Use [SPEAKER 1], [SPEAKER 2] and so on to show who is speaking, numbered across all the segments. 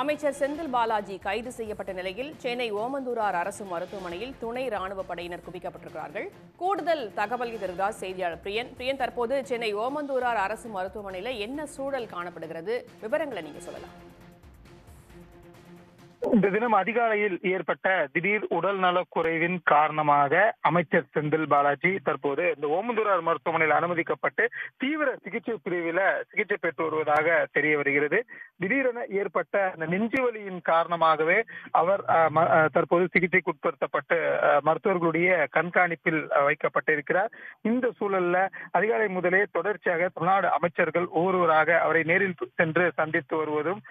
[SPEAKER 1] அமைச்சர் செந்தில் பாலாஜி கைது செய்யப்பட்ட நிலையில் சென்னை ஓமந்தூரார் அரசு மருத்துவமனையில் துணை ராணுவ படையினர் குவிக்கப்பட்டிருக்கிறார்கள். கூடுதல் தகவல் தருகிறார் செய்தியாளர் பிரியன். பிரியன் தற்போது சென்னை ஓமந்தூரார் அரசு மருத்துவமனையில் என்ன சூழல் காணப்படுகிறது? விவரங்களை நீங்க சொல்லலாம்.
[SPEAKER 2] இந்த தினம் அதிகாலையில் ஏற்பட்ட திடீர் உடல் நலக்குறைவின் காரணமாக அமைச்சர் செந்தில் பாலாஜி தற்போது இந்த ஓமந்தூரார் மருத்துவமனையில் அனுமதிக்கப்பட்டு தீவிர சிகிச்சை பிரிவில் சிகிச்சை பெற்று வருவதாக தெரிய வருகிறது. திடீரென ஏற்பட்ட அந்த நெஞ்சுவலியின் காரணமாகவே அவர் தற்போது சிகிச்சைக்கு உட்படுத்தப்பட்டு மருத்துவர்களுடைய கண்காணிப்பில் வைக்கப்பட்டிருக்கிறார். இந்த சூழல்ல அதிகாலை முதலே தொடர்ச்சியாக தமிழ்நாடு அமைச்சர்கள் ஒவ்வொருவராக அவரை நேரில் சென்று சந்தித்து வருவதும்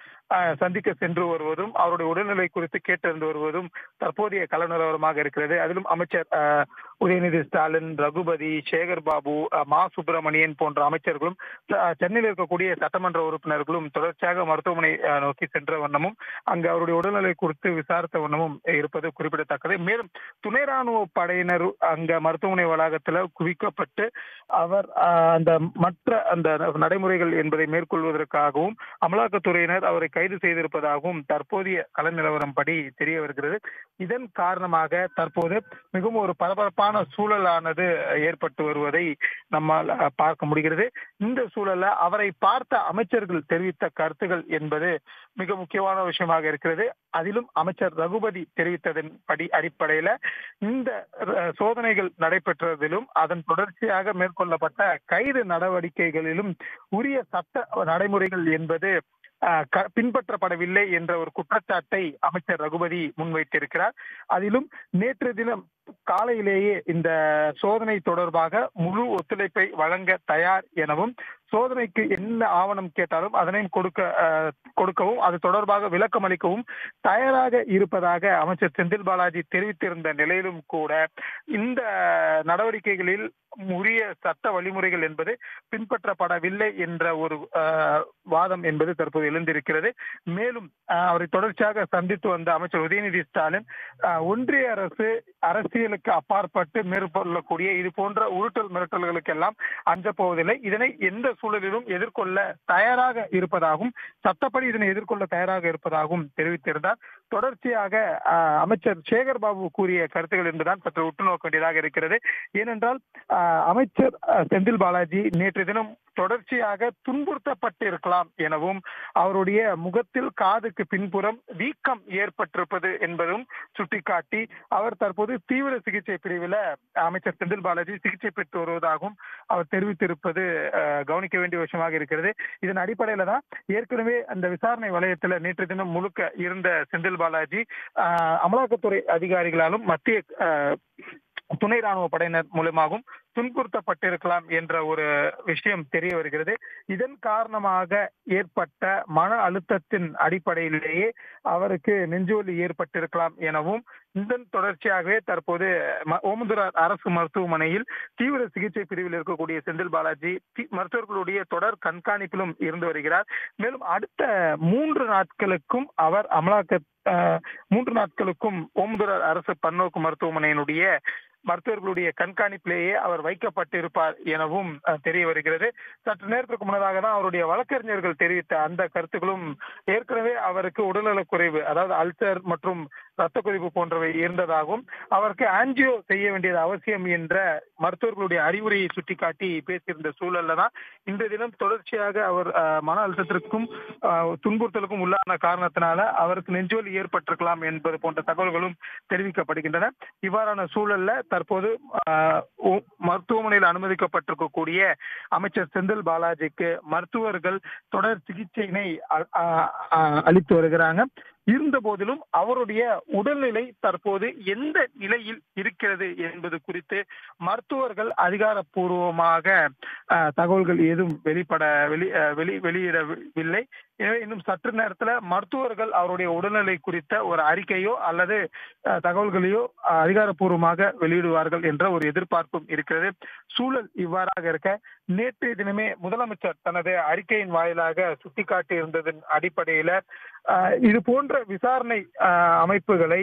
[SPEAKER 2] சந்திக்க சென்று வருவதும் அவருடைய உடல்நிலை குறித்து கேட்டறிந்து வருவதும் தற்போதைய கள நிலவரமாக இருக்கிறது. அதிலும் அமைச்சர் உதயநிதி ஸ்டாலின் ரகுபதி சேகர் பாபு மா சுப்பிரமணியன் போன்ற அமைச்சர்களும் சென்னையில் இருக்கக்கூடிய சட்டமன்ற உறுப்பினர்களும் தொடர்ச்சியாக மருத்துவமனை நோக்கி சென்ற வண்ணமும் அங்கு அவருடைய உடல்நிலை குறித்து விசாரித்த வண்ணமும் இருப்பது குறிப்பிடத்தக்கது. மேலும் துணை ராணுவ படையினர் அங்க மருத்துவமனை வளாகத்தில் குவிக்கப்பட்டு அவர் அந்த மற்ற அந்த நடைமுறைகள் என்பதை மேற்கொள்வதற்காகவும் அமலாக்கத்துறையினர் அவரை கைது செய்திருப்பதாகவும் தற்போதைய கள நிலவரம் படி தெரிய வருகிறது. இதன் காரணமாக தற்போது மிகவும் ஒரு பரபரப்பான சூழலானது ஏற்பட்டு வருவதை நம்மால் பார்க்க முடிகிறது. இந்த சூழல்ல அவரை பார்த்த அமைச்சர்கள் தெரிவித்த கருத்துகள் என்பது மிக முக்கியமான விஷயமாக இருக்கிறது. அதிலும் அமைச்சர் ரகுபதி தெரிவித்ததன் படி அடிப்படையில இந்த சோதனைகள் நடைபெற்றதிலும் அதன் தொடர்ச்சியாக மேற்கொள்ளப்பட்ட கைது நடவடிக்கைகளிலும் உரிய சட்ட நடைமுறைகள் என்பது பின்பற்றப்படவில்லை என்ற ஒரு குற்றச்சாட்டை அமைச்சர் ரகுபதி முன்வைத்திருக்கிறார். அதிலும் நேற்று தினம் காலையிலேயே இந்த சோதனை தொடர்பாக முழு ஒத்துழைப்பை வழங்க தயார் எனவும் சோதனைக்கு என்ன ஆவணம் கேட்டாலும் அதனையும் கொடுக்க கொடுக்கவும் அது தொடர்பாக விளக்கம் அளிக்கவும் தயாராக இருப்பதாக அமைச்சர் செந்தில் பாலாஜி தெரிவித்திருந்த நிலையிலும் கூட இந்த நடவடிக்கைகளில் உரிய சட்ட வழிமுறைகள் என்பது பின்பற்றப்படவில்லை என்ற ஒரு வாதம் என்பது தற்போது எழுந்திருக்கிறது. மேலும் அவரை தொடர்ச்சியாக சந்தித்து வந்த அமைச்சர் உதயநிதி ஸ்டாலின் ஒன்றிய அரசு அரசு அரசியலுக்கு அப்பாற்பட்டு மேற்கொள்ளக்கூடிய இது போன்ற உருட்டல் மிரட்டல்களுக்கெல்லாம் அஞ்ச போவதில்லை. இதனை எந்த சூழலிலும் எதிர்கொள்ள தயாராக இருப்பதாகவும் சட்டப்படி இதனை எதிர்கொள்ள தயாராக இருப்பதாகவும் தெரிவித்திருந்தார். தொடர்ச்சியாக அமைச்சர் சேகர் பாபு கூறிய கருத்துக்கள் என்பதுதான் சற்று உற்று நோக்க வேண்டியதாக இருக்கிறது. ஏனென்றால் அமைச்சர் செந்தில் பாலாஜி நேற்று தினம் தொடர்ச்சியாக துன்புறுத்தப்பட்டிருக்கலாம் எனவும் அவருடைய முகத்தில் காதுக்கு பின்புறம் வீக்கம் ஏற்பட்டிருப்பது என்பதும் சுட்டிக்காட்டி அவர் தற்போது தீவிர சிகிச்சை பிரிவில் அமைச்சர் செந்தில் பாலாஜி சிகிச்சை பெற்று வருவதாகவும் அவர் தெரிவித்திருப்பது கவனிக்க வேண்டிய விஷயமாக இருக்கிறது. இதன் அடிப்படையில தான் ஏற்கனவே அந்த விசாரணை வலயத்தில் நேற்று தினம் முழுக்க இருந்த செந்தில் பாலாஜி அமலாக்கத்துறை அதிகாரிகளாலும் மத்திய துணை ராணுவ படையினர் மூலமாகவும் துன்புறுத்தப்பட்டிருக்கலாம் என்ற ஒரு விஷயம் தெரிய வருகிறது. இதன் காரணமாக ஏற்பட்ட மன அழுத்தத்தின் அடிப்படையிலேயே அவருக்கு நெஞ்சுவலி ஏற்பட்டிருக்கலாம் எனவும் இதன் தொடர்ச்சியாகவே தற்போது ம- அரசு மருத்துவமனையில் தீவிர சிகிச்சை பிரிவில் இருக்கக்கூடிய செந்தில் பாலாஜி மருத்துவர்களுடைய தொடர் கண்காணிப்பிலும் இருந்து வருகிறார். மேலும் அடுத்த மூன்று நாட்களுக்கும் அவர் அமலாக்க மூன்று நாட்களுக்கும் ஓமந்தூரார் அரசு பன்னோக்கு மருத்துவமனையினுடைய மருத்துவர்களுடைய கண்காணிப்பிலேயே அவர் வைக்கப்பட்டிருப்பார் எனவும் தெரிய வருகிறது. சற்று நேரத்திற்கு முன்னதாக தான் அவருடைய வழக்கறிஞர்கள் தெரிவித்த அந்த கருத்துக்களும் ஏற்கனவே அவருக்கு உடல்நலக்குறைவு அதாவது அல்சர் மற்றும் ரத்த கொதிப்பு போன்றவை இருந்ததாகவும் அவருக்கு ஆன்ஜியோ செய்ய வேண்டியது அவசியம் என்ற மருத்துவர்களுடைய அறிவுரையை சுட்டிக்காட்டி பேசியிருந்த சூழல்ல தான் இந்த தினம் தொடர்ச்சியாக அவர் மன அழுத்தத்திற்கும் துன்புறுத்தலுக்கும் உள்ளான காரணத்தினால அவருக்கு நெஞ்சுவலி ஏற்பட்டிருக்கலாம் என்பது போன்ற தகவல்களும் தெரிவிக்கப்படுகின்றன. இவ்வாறான சூழல்ல தற்போது மருத்துவமனையில் அனுமதிக்கப்பட்டிருக்கக்கூடிய அமைச்சர் செந்தில் பாலாஜிக்கு மருத்துவர்கள் தொடர் சிகிச்சையினை அளித்து வருகிறாங்க. இருந்த போதிலும் அவருடைய உடல்நிலை தற்போது எந்த நிலையில் இருக்கிறது என்பது குறித்து மருத்துவர்கள் அதிகாரப்பூர்வமாக தகவல்கள் எதுவும் வெளிப்பட வெளி வெளி வெளியிடவில்லை. எனவே இன்னும் சற்று நேரத்துல மருத்துவர்கள் அவருடைய உடல்நிலை குறித்த ஒரு அறிக்கையோ அல்லது அஹ், தகவல்களையோ அதிகாரப்பூர்வமாக வெளியிடுவார்கள் என்ற ஒரு எதிர்பார்ப்பும் இருக்கிறது. சூழல் இவ்வாறாக இருக்க நேற்றைய தினமே முதலமைச்சர் தனது அறிக்கையின் வாயிலாக சுட்டிக்காட்டி இருந்ததன் அடிப்படையில இது போன்ற விசாரணை அமைப்புகளை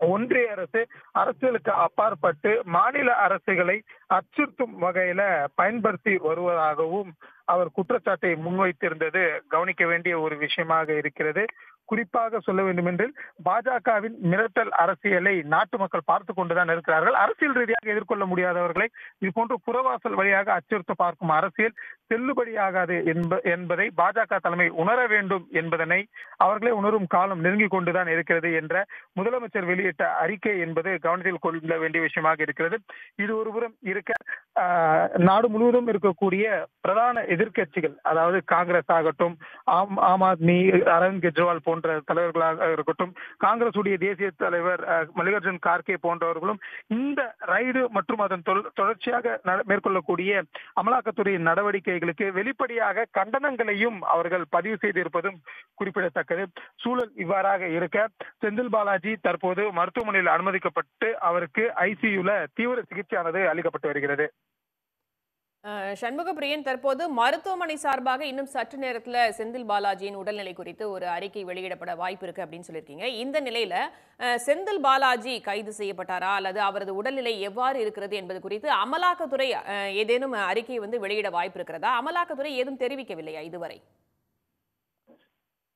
[SPEAKER 2] ஒன்றிய அரசு அரசியலுக்கு அப்பாற்பட்டு மாநில அரசுகளை அச்சுறுத்தும் வகையில பயன்படுத்தி வருவதாகவும் அவர் குற்றச்சாட்டை முன்வைத்திருந்தது கவனிக்க வேண்டிய ஒரு விஷயமாக இருக்கிறது. குறிப்பாக சொல்ல வேண்டும் என்றில் பாஜகவின் மிரட்டல் அரசியலை நாட்டு மக்கள் பார்த்து கொண்டுதான் இருக்கிறார்கள். அரசியல் ரீதியாக எதிர்கொள்ள முடியாதவர்களை இது புறவாசல் வழியாக அச்சுறுத்த பார்க்கும் அரசியல் செல்லுபடியாகாது என்பதை பாஜக தலைமை உணர வேண்டும் என்பதனை அவர்களே உணரும் காலம் நெருங்கி கொண்டுதான் இருக்கிறது என்ற முதலமைச்சர் வெளியிட்ட அறிக்கை என்பது கவனத்தில் கொள்ள வேண்டிய விஷயமாக இருக்கிறது. இது ஒருபுறம் இருக்க ஆஹ், நாடு முழுவதும் இருக்கக்கூடிய பிரதான எதிர்க்கட்சிகள் அதாவது காங்கிரஸ் ஆகட்டும் ஆம் ஆம் ஆத்மி அரவிந்த் கெஜ்ரிவால் போன்ற போன்ற தலைவர்களாக இருக்கட்டும் காங்கிரஸ் உடைய தேசிய தலைவர் மல்லிகார்ஜுன் கார்கே போன்றவர்களும் இந்த ரைடு மற்றும் அதன் தொடர்ச்சியாக மேற்கொள்ளக்கூடிய அமலாக்கத்துறையின் நடவடிக்கைகளுக்கு வெளிப்படையாக கண்டனங்களையும் அவர்கள் பதிவு செய்திருப்பதும் குறிப்பிடத்தக்கது. சூழல் இவ்வாறாக இருக்க செந்தில் பாலாஜி தற்போது மருத்துவமனையில் அனுமதிக்கப்பட்டு அவருக்கு ஐசியூல தீவிர சிகிச்சையானது அளிக்கப்பட்டு வருகிறது.
[SPEAKER 1] சண்முகப்பிரியன் தற்போது மருத்துவமனை சார்பாக இன்னும் சற்று நேரத்தில் செந்தில் பாலாஜியின் உடல்நிலை குறித்து ஒரு அறிக்கை வெளியிடப்பட வாய்ப்பு இருக்கு அப்படின்னு சொல்லியிருக்கீங்க. இந்த நிலையில செந்தில் பாலாஜி கைது செய்யப்பட்டாரா? அல்லது அவரது உடல்நிலை எவ்வாறு இருக்கிறது என்பது குறித்து அமலாக்கத்துறை ஏதேனும் அறிக்கை வந்து வெளியிட வாய்ப்பு இருக்கிறதா? அமலாக்கத்துறை ஏதும் தெரிவிக்கவில்லையா இதுவரை?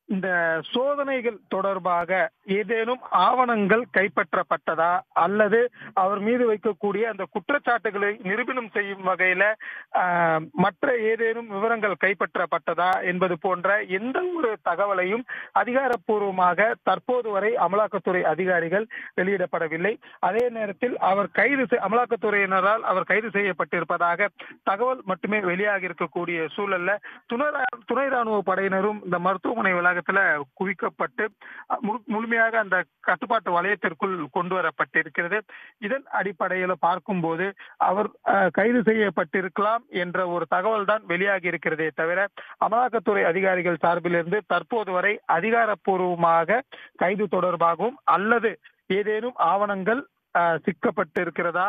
[SPEAKER 2] இந்த சோதனைகள் தொடர்பாக ஏதேனும் ஆவணங்கள் கைப்பற்றப்பட்டதா? அல்லது அவர் மீது வைக்கக்கூடிய அந்த குற்றச்சாட்டுகளை நிரூபணம் செய்யும் வகையில மற்ற ஏதேனும் விவரங்கள் கைப்பற்றப்பட்டதா என்பது போன்ற எந்த ஒரு தகவலையும் அதிகாரப்பூர்வமாக தற்போது வரை அமலாக்கத்துறை அதிகாரிகள் வெளியிடப்படவில்லை. அதே நேரத்தில் அவர் கைது அமலாக்கத்துறையினரால் அவர் கைது செய்யப்பட்டிருப்பதாக தகவல் மட்டுமே வெளியாகி இருக்கக்கூடிய சூழல்ல துணை ரா- துணை ராணுவ படையினரும் இந்த மருத்துவமனை வளாகத்துல குவிக்கப்பட்டு முழுமையாக அந்த கட்டுப்பாட்டு வளையத்திற்குள் கொண்டு வரப்பட்டிருக்கிறது இதன் அடிப்படையில் பார்க்கும்போது அவர் அஹ், கைது செய்யப்பட்டிருக்கலாம் என்ற ஒரு தகவல் தான் வெளியாகி இருக்கிறதே தவிர அமலாக்கத்துறை அதிகாரிகள் சார்பிலிருந்து தற்போது வரை அதிகாரப்பூர்வமாக கைது தொடர்பாகவும் அல்லது ஏதேனும் ஆவணங்கள் சிக்கப்பட்டு சிக்கப்பட்டிருக்கிறதா?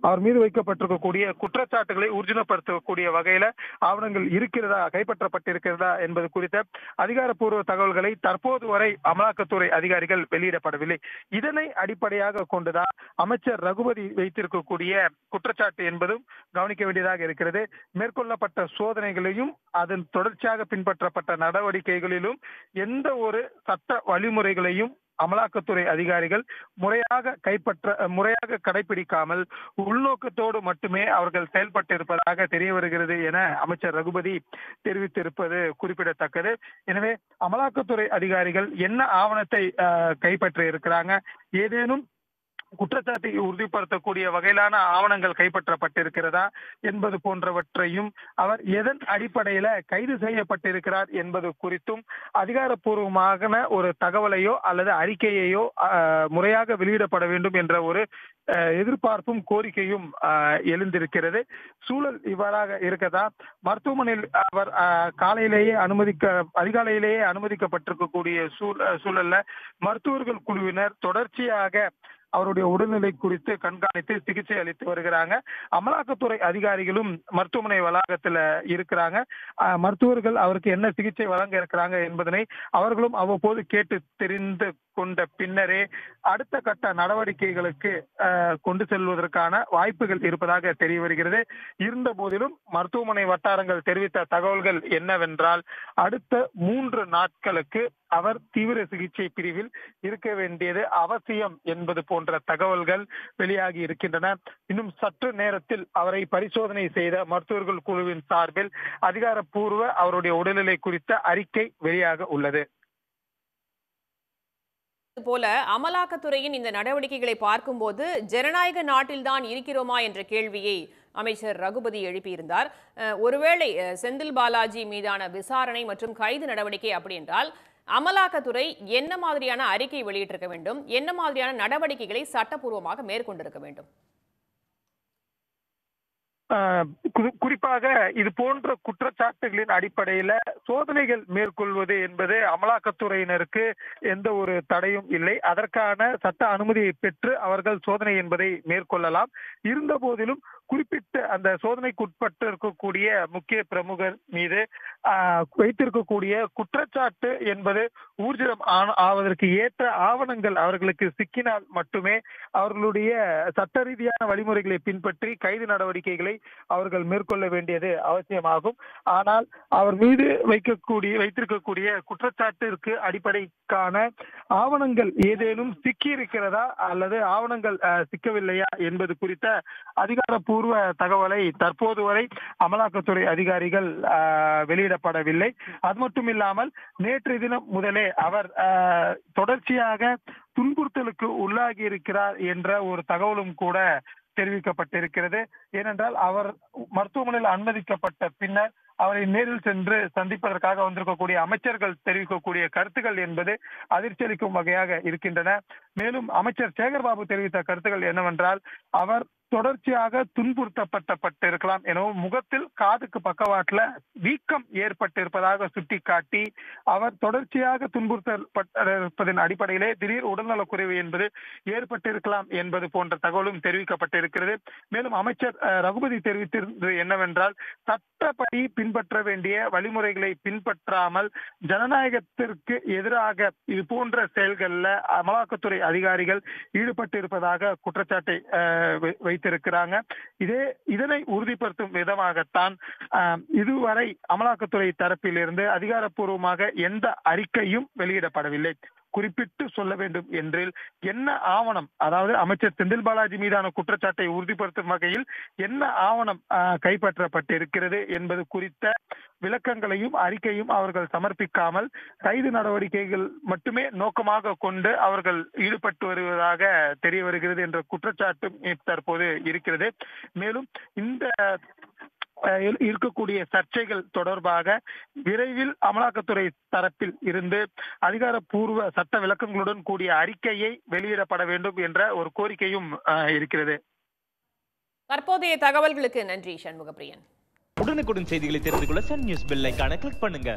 [SPEAKER 2] அவர் மீது வைக்கப்பட்டிருக்கக்கூடிய குற்றச்சாட்டுகளை ஊர்ஜிதப்படுத்தக்கூடிய வகையில ஆவணங்கள் இருக்கிறதா? கைப்பற்றப்பட்டிருக்கிறதா என்பது குறித்த அதிகாரப்பூர்வ தகவல்களை தற்போது வரை அமலாக்கத்துறை அதிகாரிகள் வெளியிடப்படவில்லை. இதனை அடிப்படையாக கொண்டுதான் அமைச்சர் ரகுபதி வைத்திருக்கக்கூடிய குற்றச்சாட்டு என்பதும் கவனிக்க வேண்டியதாக இருக்கிறது. மேற்கொள்ளப்பட்ட சோதனைகளையும் அதன் தொடர்ச்சியாக பின்பற்றப்பட்ட நடவடிக்கைகளிலும் எந்த ஒரு சட்ட வழிமுறைகளையும் அமலாக்கத்துறை அதிகாரிகள் முறையாக கைப்பற்ற முறையாக கடைபிடிக்காமல் உள்நோக்கத்தோடு மட்டுமே அவர்கள் செயல்பட்டிருப்பதாக தெரிய வருகிறது என அமைச்சர் ரகுபதி தெரிவித்திருப்பது குறிப்பிடத்தக்கது. எனவே அமலாக்கத்துறை அதிகாரிகள் என்ன ஆவணத்தை அஹ், கைப்பற்றி இருக்கிறாங்க ஏதேனும் குற்றச்சாட்டை உறுதிப்படுத்தக்கூடிய வகையிலான ஆவணங்கள் கைப்பற்றப்பட்டிருக்கிறதா என்பது போன்றவற்றையும் அவர் எதன் அடிப்படையில கைது செய்யப்பட்டிருக்கிறார் என்பது குறித்தும் அதிகாரப்பூர்வமான ஒரு தகவலையோ அல்லது அறிக்கையையோ முறையாக வெளியிடப்பட வேண்டும் என்ற ஒரு எதிர்பார்ப்பும் கோரிக்கையும் எழுந்திருக்கிறது. சூழல் இவ்வாறாக இருக்கதா? மருத்துவமனையில் அவர் காலையிலேயே அனுமதிக்க அதிகாலையிலேயே அனுமதிக்கப்பட்டிருக்கக்கூடிய சூழல்ல மருத்துவர்கள் குழுவினர் தொடர்ச்சியாக அவருடைய உடல்நிலை குறித்து கண்காணித்து சிகிச்சை அளித்து வருகிறாங்க. அமலாக்கத்துறை அதிகாரிகளும் மருத்துவமனை வளாகத்துல இருக்கிறாங்க. அஹ், மருத்துவர்கள் அவருக்கு என்ன சிகிச்சை வழங்க இருக்கிறாங்க என்பதனை அவர்களும் அவ்வப்போது கேட்டு தெரிந்து கொண்ட பின்னரே அடுத்த கட்ட நடவடிக்கைகளுக்கு கொண்டு செல்வதற்கான வாய்ப்புகள் இருப்பதாக தெரிய வருகிறது. இருந்த போதிலும் மருத்துவமனை வட்டாரங்கள் தெரிவித்த தகவல்கள் என்னவென்றால் அடுத்த மூன்று நாட்களுக்கு அவர் தீவிர சிகிச்சை பிரிவில் இருக்க வேண்டியது அவசியம் என்பது போன்ற தகவல்கள் வெளியாகி இருக்கின்றன. இன்னும் சற்று நேரத்தில் அவரை பரிசோதனை செய்த மருத்துவர்கள் குழுவின் சார்பில் அதிகாரப்பூர்வ அவருடைய உடல்நிலை குறித்த அறிக்கை வெளியாக உள்ளது.
[SPEAKER 1] போல அமலாக்கத்துறையின் இந்த நடவடிக்கைகளை பார்க்கும்போது ஜனநாயக நாட்டில்தான் இருக்கிறோமா என்ற கேள்வியை அமைச்சர் ரகுபதி எழுப்பியிருந்தார். ஒருவேளை செந்தில் பாலாஜி மீதான விசாரணை மற்றும் கைது நடவடிக்கை அப்படி என்றால் அமலாக்கத்துறை என்ன மாதிரியான அறிக்கை வெளியிட்டிருக்க வேண்டும்? என்ன மாதிரியான நடவடிக்கைகளை சட்டப்பூர்வமாக மேற்கொண்டிருக்க வேண்டும்?
[SPEAKER 2] குறிப்பாக இது போன்ற குற்றச்சாட்டுகளின் அடிப்படையில சோதனைகள் மேற்கொள்வது என்பது அமலாக்கத்துறையினருக்கு எந்த ஒரு தடையும் இல்லை. அதற்கான சட்ட அனுமதியை பெற்று அவர்கள் சோதனை என்பதை மேற்கொள்ளலாம். இருந்த போதிலும் குறிப்பிட்ட அந்த சோதனைக்குட்பட்டு இருக்கக்கூடிய முக்கிய பிரமுகர் மீது வைத்திருக்கக்கூடிய குற்றச்சாட்டு என்பது ஊர்ஜிதம் ஆவதற்கு ஏற்ற ஆவணங்கள் அவர்களுக்கு சிக்கினால் மட்டுமே அவர்களுடைய சட்ட ரீதியான வழிமுறைகளை பின்பற்றி கைது நடவடிக்கைகளை அவர்கள் மேற்கொள்ள வேண்டியது அவசியமாகும். ஆனால் அவர் மீது வைக்கக்கூடிய வைத்திருக்கக்கூடிய குற்றச்சாட்டிற்கு அடிப்படைக்கான ஆவணங்கள் ஏதேனும் சிக்கி இருக்கிறதா அல்லது ஆவணங்கள் சிக்கவில்லையா என்பது குறித்த அதிகாரப்பூர்வ பூர்வ தகவலை தற்போது வரை அமலாக்கத்துறை அதிகாரிகள் வெளியிடப்படவில்லை. அது மட்டும் இல்லாமல் நேற்று தினம் முதலே அவர் தொடர்ச்சியாக துன்புறுத்தலுக்கு உள்ளாகி இருக்கிறார் என்ற ஒரு தகவலும் கூட தெரிவிக்கப்பட்டிருக்கிறது. ஏனென்றால் அவர் மருத்துவமனையில் அனுமதிக்கப்பட்ட பின்னர் அவரை நேரில் சென்று சந்திப்பதற்காக வந்திருக்கக்கூடிய அமைச்சர்கள் தெரிவிக்கக்கூடிய கருத்துக்கள் என்பது அதிர்ச்சி அளிக்கும் வகையாக இருக்கின்றன. மேலும் அமைச்சர் சேகர்பாபு தெரிவித்த கருத்துக்கள் என்னவென்றால் அவர் தொடர்ச்சியாக துன்புறுத்தப்பட்டப்பட்டிருக்கலாம் எனவும் முகத்தில் காதுக்கு பக்கவாட்டில் வீக்கம் ஏற்பட்டிருப்பதாக சுட்டிக்காட்டி அவர் தொடர்ச்சியாக துன்புறுத்தப்பட்டிருப்பதன் அடிப்படையிலே திடீர் உடல்நலக்குறைவு என்பது ஏற்பட்டிருக்கலாம் என்பது போன்ற தகவலும் தெரிவிக்கப்பட்டிருக்கிறது. மேலும் அமைச்சர் ரகுபதி தெரிவித்திருந்தது என்னவென்றால் சட்டப்படி பின்பற்ற வேண்டிய வழிமுறைகளை பின்பற்றாமல் ஜனநாயகத்திற்கு எதிராக இது போன்ற செயல்கள்ல அமலாக்கத்துறை அதிகாரிகள் ஈடுபட்டிருப்பதாக குற்றச்சாட்டை அஹ், வைத்திருக்கிறாங்க. இதே இதனை உறுதிப்படுத்தும் விதமாகத்தான் இதுவரை அமலாக்கத்துறை தரப்பிலிருந்து அதிகாரப்பூர்வமாக எந்த அறிக்கையும் வெளியிடப்படவில்லை. குறிப்பிட்டு சொல்ல வேண்டும் என்றில் என்ன ஆவணம் அதாவது அமைச்சர் செந்தில் பாலாஜி மீதான குற்றச்சாட்டை உறுதிப்படுத்தும் வகையில் என்ன ஆவணம் கைப்பற்றப்பட்டிருக்கிறது என்பது குறித்த விளக்கங்களையும் அறிக்கையும் அவர்கள் சமர்ப்பிக்காமல் கைது நடவடிக்கைகள் மட்டுமே நோக்கமாக கொண்டு அவர்கள் ஈடுபட்டு வருவதாக தெரிய வருகிறது என்ற குற்றச்சாட்டும் தற்போது இருக்கிறது. மேலும் இந்த இருக்கக்கூடிய சர்ச்சைகள் தொடர்பாக விரைவில் அமலாக்கத்துறை தரப்பில் இருந்து அதிகாரப்பூர்வ சட்ட விளக்கங்களுடன் கூடிய அறிக்கையை வெளியிடப்பட வேண்டும் என்ற ஒரு கோரிக்கையும் இருக்கிறது.
[SPEAKER 1] தற்போதைய தகவல்களுக்கு நன்றி சண்முகப்பிரியன்.
[SPEAKER 3] உடனுக்குடன் செய்திகளை தெரிந்து கொள்ள சன் நியூஸ் பெல் ஐகானை கிளிக் பண்ணுங்க.